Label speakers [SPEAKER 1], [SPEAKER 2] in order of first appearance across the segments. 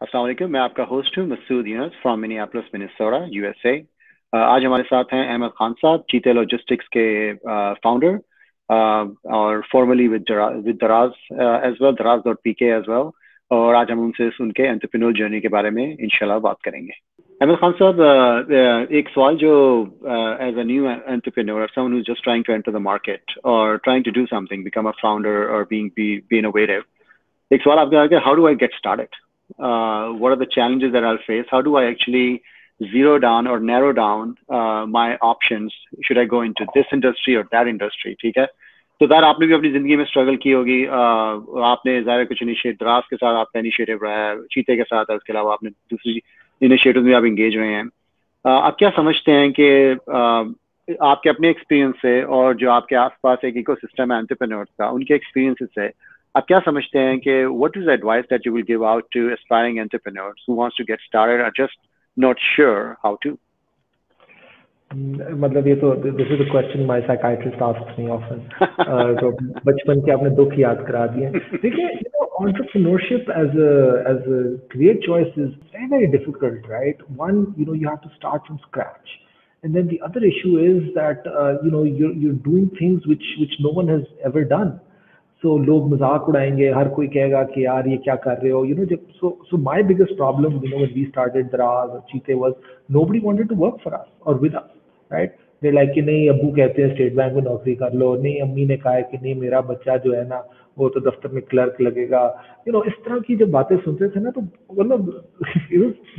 [SPEAKER 1] वालेकुम मैं आपका होस्ट हूँ, Masood Younus from Minneapolis Minnesota USA आज हमारे साथ हैं अहमद खान साहब चीते लॉजिस्टिक्स के फाउंडर और formerly with Daraz as well Daraz dot P K as well और आज हम उनसे उनके एंटरप्रेन्योर जर्नी के बारे में इंशाल्लाह बात करेंगे। अहमद खान साहब एक सवाल जो as a new entrepreneur someone just trying to enter the market और trying to do something become a founder और बीइंग बी इनोवेटिव एक सवाल आपका है how do I get started uh, what are the challenges that I'll face? How do I actually zero down or narrow down uh, my options? Should I go into this industry or that industry? ठीक है तो that आपने भी अपनी जिंदगी में struggle की होगी uh, आपने ज़ाहिर कुछ इनिशिएट द्रास के साथ आपका इनिशिएटिव रहा है चीते के साथ है उसके अलावा आपने दूसरी इनिशिएटिव में आप इंगेज रहे हैं uh, आप क्या समझते हैं कि uh, आपके अपने एक्सपीरियंस से और जो आपके आसपास एक इकोसिस्टम है एंटरप्रेन्योर्स का उनके एक्सपीरियंस से आप क्या समझते हैं कि what is advice that you will give out to aspiring entrepreneurs who wants to get started are just not sure how to
[SPEAKER 2] मतलब ये तो this is the question my psychiatrist asks me often तो बचपन के आपने दुख याद करा दिए देखिए you know entrepreneurship as a as a career choice is very very difficult right one you know you have to start from scratch and then the other issue is that uh, you know you're you're doing things which which no one has ever done So लोग मज़ाक उड़ाएँगे हर कोई कहेगा कि यार ये क्या कर रहे हो? यू नो जब so so my biggest problem you know we started Daraz Cheetay was nobody wanted to work for us और with us right they like कि नहीं अबू कहते हैं स्टेट बैंक में नौकरी कर लो। नहीं अम्मी ने कहा है कि नहीं मेरा बच्चा जो है ना वो तो दफ्तर में क्लर्क लगेगा। यू you नो know, इस तरह की जब बातें सुनते थे ना तो मतलब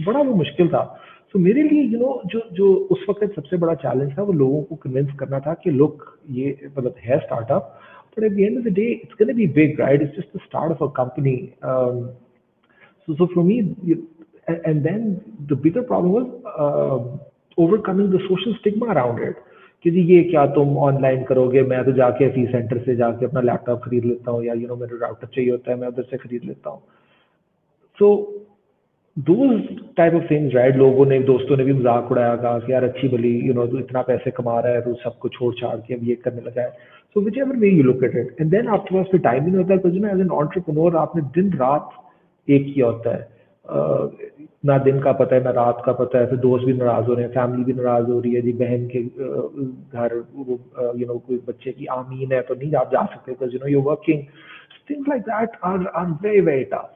[SPEAKER 2] बड़ा वो मुश्किल था। सो so, मेरे लिए यू you नो know, जो जो उस वक्त सबसे बड़ा चैलेंज था वो लोगों को कन्विंस करना था कि लोग ये मतलब है startup But at the end of the day, it's going to be big, right? It's just the start of a company. Um, so, so for me, you, and, and, then the bigger problem was uh, overcoming the social stigma around it. कि जी ये क्या तुम online करोगे मैं तो जाके फ़ी centre से जाके अपना लैपटॉप खरीद लेता हूँ या यू नो मेरे राउटर चाहिए होता है मैं उधर से खरीद लेता हूँ so those type of things right लोगों ने दोस्तों ने भी मज़ाक उड़ाया कहा कि यार अच्छी भली यू नो तू इतना पैसे कमा रहा है तू सबको छोड़ छाड़ के अब ये करने लगा है। So whichever way you look at it, and then afterwards फिर टाइम ही नहीं होता because you know as an entrepreneur आपने दिन रात एक ही होता है। uh, ना दिन का पता है ना रात का पता है फिर दोस्त भी नाराज़ हो रहे हैं फैमिली भी नाराज़ हो रही है जी बहन के घर यू नो कोई बच्चे की आमीन है तो नहीं आप जा सकते you know you working things like that are are very very tough.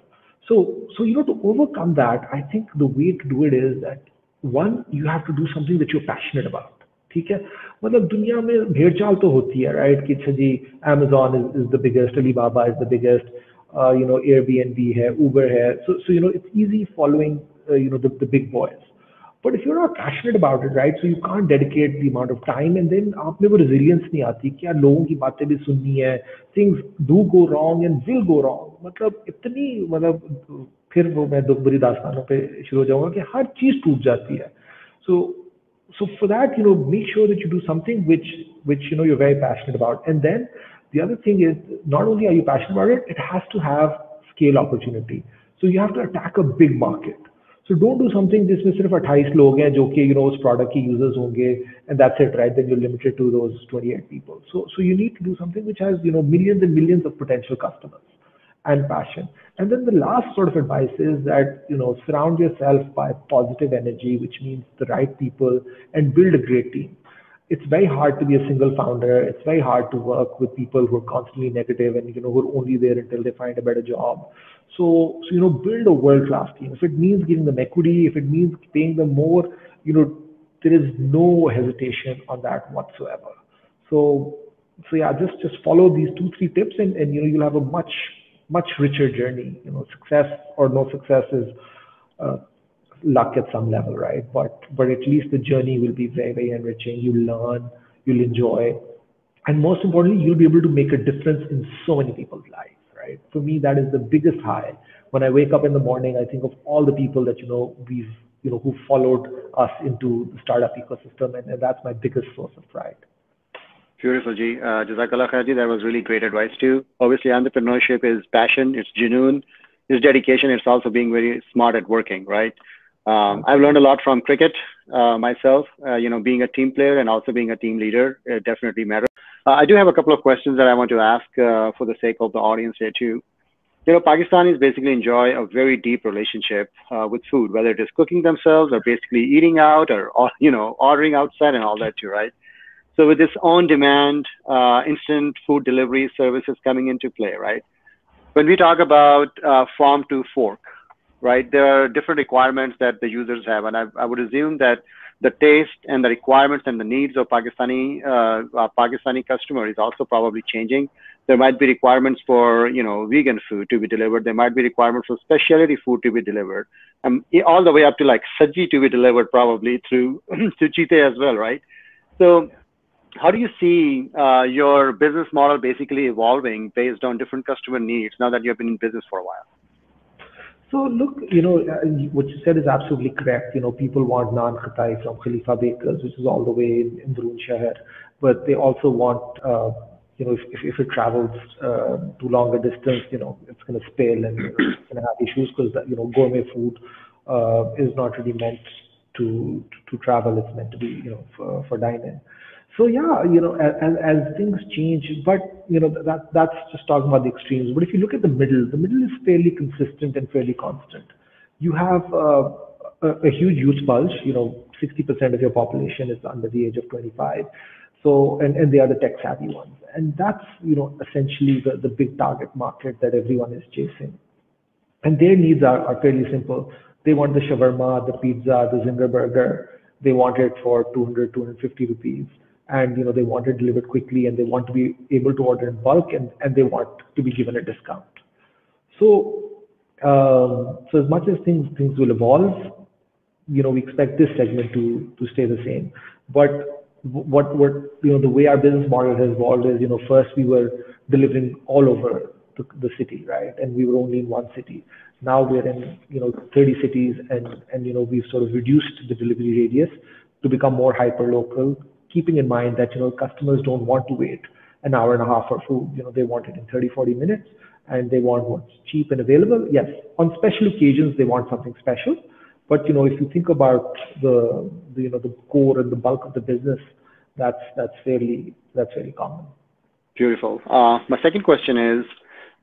[SPEAKER 2] So so you know to overcome that, I think the way to do it is that one you have to do something that you're passionate about. ठीक है मतलब दुनिया में भेड़ चाल तो होती है राइट कि अच्छा जी Amazon is the biggest Alibaba is the biggest you know air B N B है ऊबर है so so you know it's easy following you know the big boys but if you not passionate about it right so you can't dedicate the amount of time and then आप में वो resilience नहीं आती क्या लोगों की बातें भी सुननी है things do go wrong and will go wrong मतलब इतनी मतलब फिर वो मैं दुख बुरी दास्तानों पे शुरू हो जाऊंगा कि हर चीज टूट जाती है सो so, so for that, you know, make sure that you do something which, which, you know, you're very passionate about. And then the other thing is not only are you passionate about it, it has to have scale opportunity. So you have to attack a big market. So don't do something जिसमें सिर्फ 28 लोग हैं जो कि you know उस product के users होंगे and that's it right then you're limited to those 28 people. So so you need to do something which has you know millions and millions of potential customers and passion. And then the last sort of advice is that, you know, surround yourself by positive energy, which means the right people and build a great team. It's very hard to be a single founder. It's very hard to work with people who are constantly negative and, you know, who are only there until they find a better job. So, so you know, build a world-class team. If it means giving them equity, if it means paying them more, you know, there is no hesitation on that whatsoever. So, so yeah, just just follow these two, three tips, and, and you know, you'll have a much much richer journey. You know, success or no success is uh, luck at some level, right? But but at least the journey will be very very enriching. You learn, you'll enjoy, and most importantly, you'll be able to make a difference in so many people's lives, right? For me, that is the biggest high. When I wake up in the morning, I think of all the people that you know we've you know who followed us into the startup ecosystem, and, and that's my biggest source of pride.
[SPEAKER 1] Beautiful, G. Uh, Jazakallah khair, That was really great advice too. Obviously, entrepreneurship is passion, it's genuine, it's dedication, it's also being very smart at working, right? Um, I've learned a lot from cricket uh, myself. Uh, you know, being a team player and also being a team leader it definitely matters. Uh, I do have a couple of questions that I want to ask uh, for the sake of the audience here too. you know, Pakistanis basically enjoy a very deep relationship uh, with food, whether it is cooking themselves or basically eating out or, or, you know, ordering outside and all that too, right? So with this on-demand uh, instant food delivery services coming into play, right? When we talk about uh, farm to fork, right, there are different requirements that the users have, and I, I would assume that the taste and the requirements and the needs of Pakistani uh, Pakistani customer is also probably changing. There might be requirements for you know vegan food to be delivered. There might be requirements for specialty food to be delivered. And all the way up to like saji to be delivered probably through to Cheetay as well right? So how do you see uh, your business model basically evolving based on different customer needs now that you've been in business for a while
[SPEAKER 2] so look, you know, uh, what you said is absolutely correct. You know, people want naan khatai from Khalifa Bakers, which is all the way in, in Shahar, but they also want uh, you know, if, if, if it travels uh, to longer distance, you know, it's going to spill and it's going to have issues because, you know, gourmet food uh, is not really meant to, to, to travel. It's meant to be, you know, for, for dining. So yeah, you know, as, as things change, but you know, that that's just talking about the extremes. But if you look at the middle, the middle is fairly consistent and fairly constant. You have uh, a, a huge youth bulge. You know, 60% of your population is under the age of 25. So, and, and they are the tech savvy ones. And that's, you know, essentially the, the big target market that everyone is chasing. And their needs are, are fairly simple. They want the shawarma, the pizza, the zinger burger. They want it for 200, 250 rupees. And, you know, they want it delivered quickly and they want to be able to order in bulk and, and they want to be given a discount. So, um, so as much as things, things will evolve, you know, we expect this segment to, to stay the same. But what what you know the way our business model has evolved is you know first we were delivering all over the, the city right and we were only in one city now we're in you know 30 cities and and you know we've sort of reduced the delivery radius to become more hyper local keeping in mind that you know customers don't want to wait an hour and a half for food you know they want it in 30 40 minutes and they want what's cheap and available yes on special occasions they want something special but you know, if you think about the, the you know the core and the bulk of the business, that's that's fairly that's very common.
[SPEAKER 1] Beautiful. Uh, my second question is,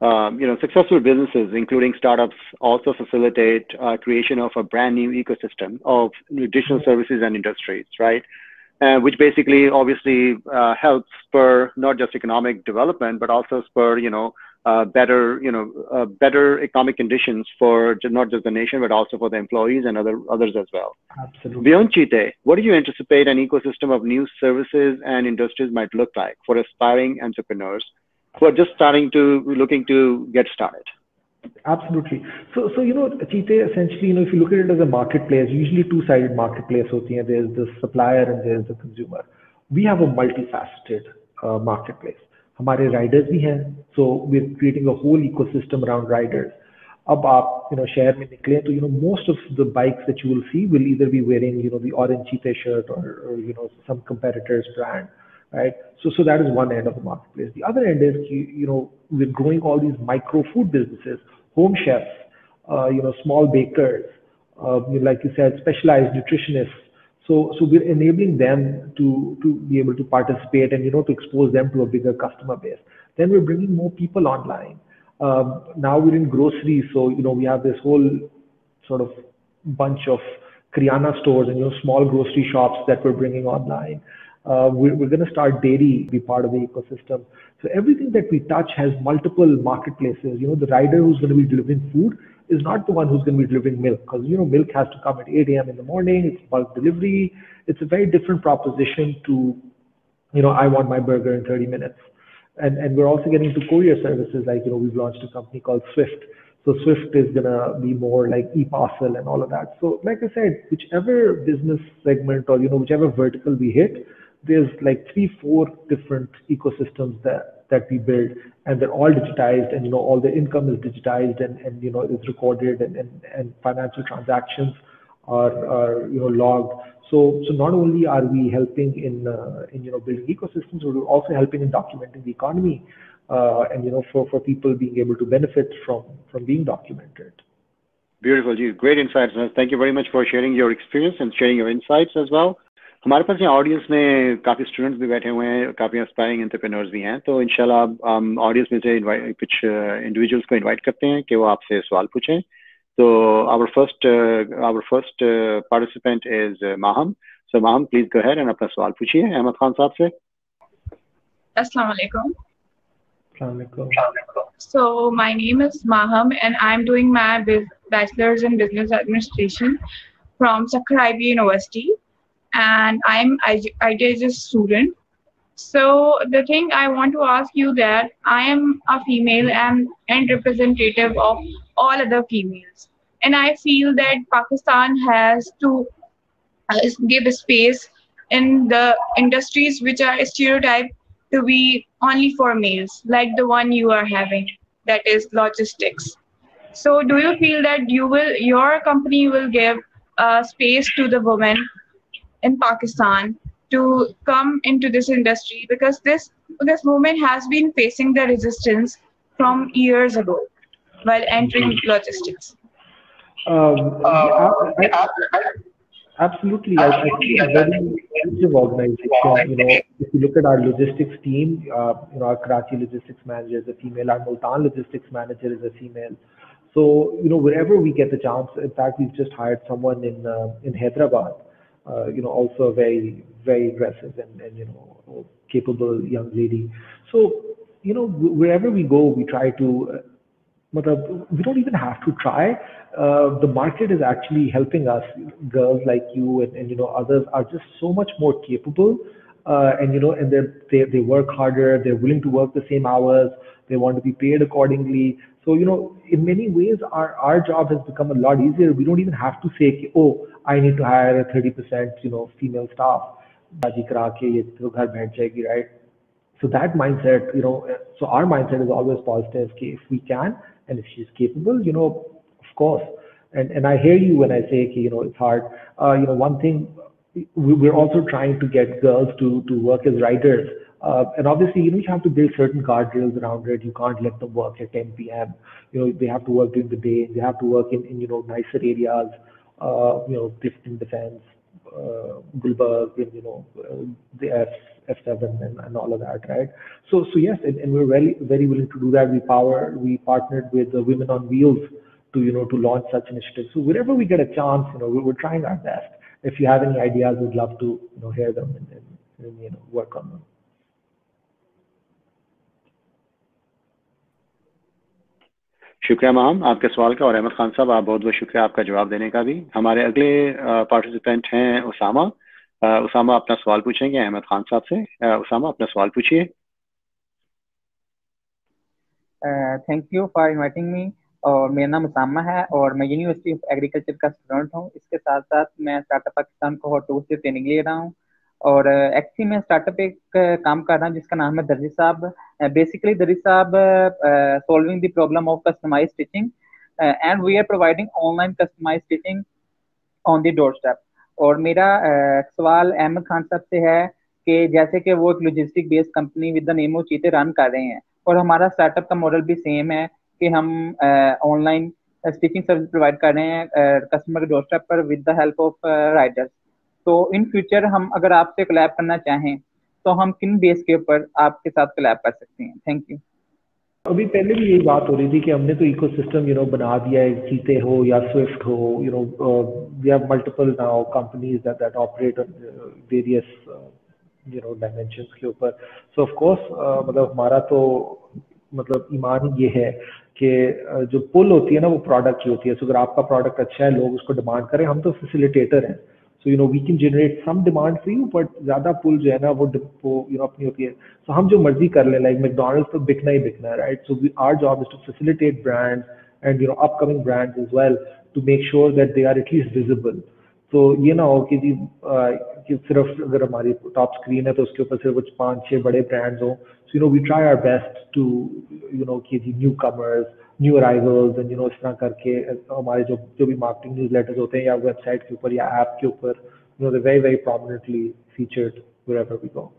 [SPEAKER 1] um, you know, successful businesses, including startups, also facilitate uh, creation of a brand new ecosystem of additional services and industries, right? Uh, which basically obviously uh, helps spur not just economic development, but also spur, you know, uh, better, you know, uh, better economic conditions for not just the nation, but also for the employees and other others as well.
[SPEAKER 2] Absolutely.
[SPEAKER 1] Beyond Cheetay, what do you anticipate an ecosystem of new services and industries might look like for aspiring entrepreneurs who are just starting to looking to get started?
[SPEAKER 2] Absolutely. So, so you know, Cheetay essentially, you know, if you look at it as a marketplace, usually two-sided marketplace. Hoti hai. There's the supplier and there's the consumer. We have a multifaceted uh, marketplace. हमारे riders भी हैं. So we're creating a whole ecosystem around riders. अब you know, no शहर में निकले तो you know most of the bikes that you will see will either be wearing you know the orange Cheetay shirt और you know some competitors brand right? So, so that is one end of the marketplace. The other end is, you, you know, we're growing all these micro food businesses home chefs, uh, you know, small bakers, uh, like you said, specialized nutritionists, so, so we're enabling them to, to be able to participate and, you know, to expose them to a bigger customer base. Then we're bringing more people online. Um, now we're in groceries. So, you know, we have this whole sort of bunch of Kriana stores and, you know, small grocery shops that we're bringing online. Uh, we're, we're going to start dairy be part of the ecosystem. So everything that we touch has multiple marketplaces. You know, the rider who's going to be delivering food is not the one who's going to be delivering milk because you know milk has to come at 8 a.m. in the morning. It's bulk delivery. It's a very different proposition to, you know, I want my burger in 30 minutes. And and we're also getting to courier services like you know we've launched a company called Swift. So Swift is gonna be more like e-parcel and all of that. So like I said, whichever business segment or you know whichever vertical we hit, there's like three, four different ecosystems that that we build and they're all digitized and you know all the income is digitized and, and you know is recorded and, and, and financial transactions are, are you know logged. So so not only are we helping in uh, in you know building ecosystems we're also helping in documenting the economy uh, and you know for, for people being able to benefit from from being documented.
[SPEAKER 1] Beautiful G. great insights thank you very much for sharing your experience and sharing your insights as well हमारे पास यहाँ audience में काफ़ी students भी बैठे हुए हैं काफ़ी inspiring entrepreneurs भी हैं तो इंशाल्लाह हम ऑडियंस में से कुछ इंडिविजुअल्स को इनवाइट करते हैं कि वो आपसे सवाल पूछें। तो our first our first participant is Maham so Maham please go ahead and अपना सवाल पूछिए अहमद खान साहब से।
[SPEAKER 3] अस्सलाम वालेकुम। So my name is Maham and I'm doing my bachelor's in business administration from Sakkara University. And I'm IJS student. So the thing I want to ask you that I am a female and, and representative of all other females. And I feel that Pakistan has to uh, give a space in the industries which are stereotyped to be only for males, like the one you are having, that is logistics. So do you feel that you will, your company will give uh, space to the women in Pakistan to come into this industry because this this movement has been facing the resistance from years ago while entering logistics.
[SPEAKER 2] Um, uh, absolutely, I, think a very inclusive organization. You know, if you look at our logistics team, uh, you know, our Karachi logistics manager is a female, our Multan logistics manager is a female. So, you know, wherever we get the chance, in fact, we've just hired someone in uh, in Hyderabad you know, also a very, very aggressive and, and, you know, capable young lady. So, you know, wherever we go, we try to, uh, we don't even have to try. Uh, the market is actually helping us. Girls like you and, and you know, others are just so much more capable. Uh, and you know, and they they work harder. They're willing to work the same hours. They want to be paid accordingly. So you know, in many ways, our our job has become a lot easier. We don't even have to say, oh, I need to hire a 30% you know female staff right so that mindset you know so our mindset is always positive if we can and if she's capable you know of course and and I hear you when I say you know it's hard uh, you know one thing we're also trying to get girls to to work as writers uh, and obviously, you know, you have to build certain guardrails around it. You can't let them work at 10 p.m. You know, they have to work during the day. They have to work in, in you know, nicer areas you know, Defense, uh, Gulberg, and, you know, uh, the F, F7 and, and all of that, right? So, so yes, and, and we're very, very willing to do that. We power, we partnered with the Women on Wheels to, you know, to launch such initiatives. So wherever we get a chance, you know, we're, we're trying our best. If you have any ideas, we'd love to, you know, hear them and, and, and you know, work on them.
[SPEAKER 1] शुक्रिया माम आपके सवाल का और अहमद खान साहब, आप बहुत बहुत शुक्रिया आपका जवाब देने का भी। हमारे अगले पार्टिसिपेंट हैं उसामा। उसामा अपना सवाल पूछेंगे अहमद खान साहब से। उसामा, अपना सवाल पूछिए।
[SPEAKER 4] Thank you for inviting me और मेरा नाम उसामा है और मैं यूनिवर्सिटी ऑफ़ एग्रीकल्चर का स्टूडेंट हूँ। इसके साथ साथ मैं स्टार्टअप पाकिस्तान को हॉटो से ट्रेनिंग ले रहा हूँ। और एक्चुअली मैं स्टार्टअप एक काम कर रहा हूँ जिसका नाम है दर्जी Sahab. Basically Darzi Sahab solving the problem of customize stitching and we are providing online customize stitching on the doorstep और मेरा uh, सवाल अहमद खान साहब से है कि जैसे कि वो एक logistic based company with the name of Cheetay run कर रहे हैं और हमारा स्टार्टअप का मॉडल भी सेम है कि हम ऑनलाइन स्टिचिंग सर्विस प्रोवाइड कर रहे हैं कस्टमर के डोर स्टेप पर with the help of riders तो इन फ्यूचर हम अगर आपसे कलैब करना चाहें तो हम किन बेस के ऊपर आपके साथ कलैब कर सकते हैं? थैंक यू
[SPEAKER 2] अभी पहले भी यही बात हो रही थी कि हमने तो इकोसिस्टम यू नो बना दिया है चीते हो या स्विफ्ट हो you know we have multiple now companies that that operate on various you know dimensions के ऊपर। सो ऑफ़ कोर्स मतलब हमारा तो मतलब ईमान ये है कि जो पुल होती है ना, वो प्रोडक्ट की होती है। सो अगर आपका प्रोडक्ट अच्छा है, लोग उसको डिमांड करें, हम तो फैसिलिटेटर हैं। सो you know we can generate some demand for you but ज्यादा पुल जो है ना वो वो यू नो अपनी होती है सो हम जो मर्जी कर ले लाइक मैकडोनल्ड्स तो बिकना ही बिकना है right so are job is to facilitate brand and you no upcoming brands as well to make sure that they are at least visible तो ये ना हो कि जी कि सिर्फ अगर हमारी टॉप स्क्रीन है तो उसके ऊपर सिर्फ कुछ पांच छह बड़े ब्रांड्स हो सो you know we try are best to you know कि जी new commerce new arrivals and you know इस तरह करके हमारे जो जो भी मार्केटिंग न्यूज़ लेटर्स होते हैं या वेबसाइट के ऊपर या ऐप के ऊपर you know very prominently featured wherever we go.